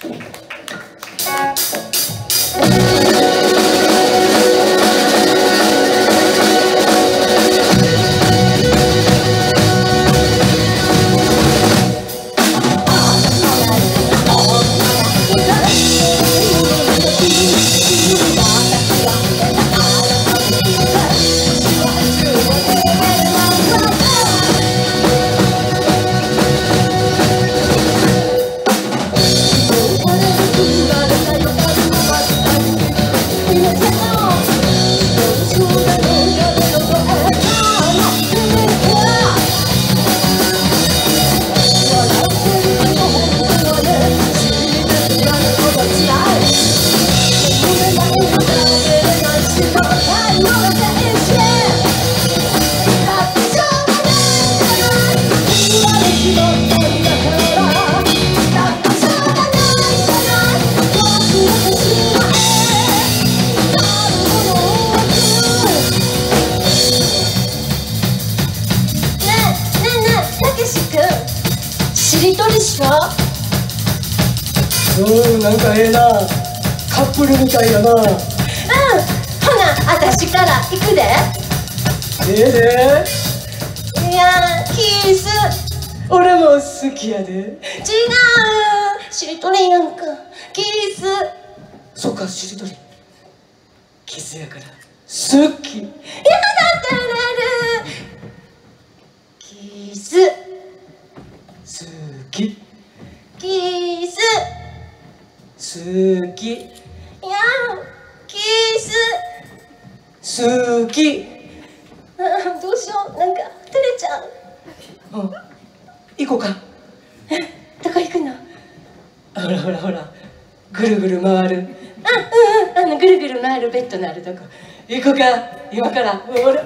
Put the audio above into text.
Thank you. うんなんかええな。カップルみたいやな。うんほな私から行くで。ええで。いやキス。俺も好きやで。違う。しりとりやんか。キス。そっかしりとり。キスやから。好き。やだってれるキス。好き。キス。好き。いやキス。好き。どうしよう。なんか照れちゃう。うん。行こうか。どこ行くの？ほらほらほら。ぐるぐる回る。あうんうん。あのぐるぐる回るベッドのあるとこ。行こうか。今から。ほら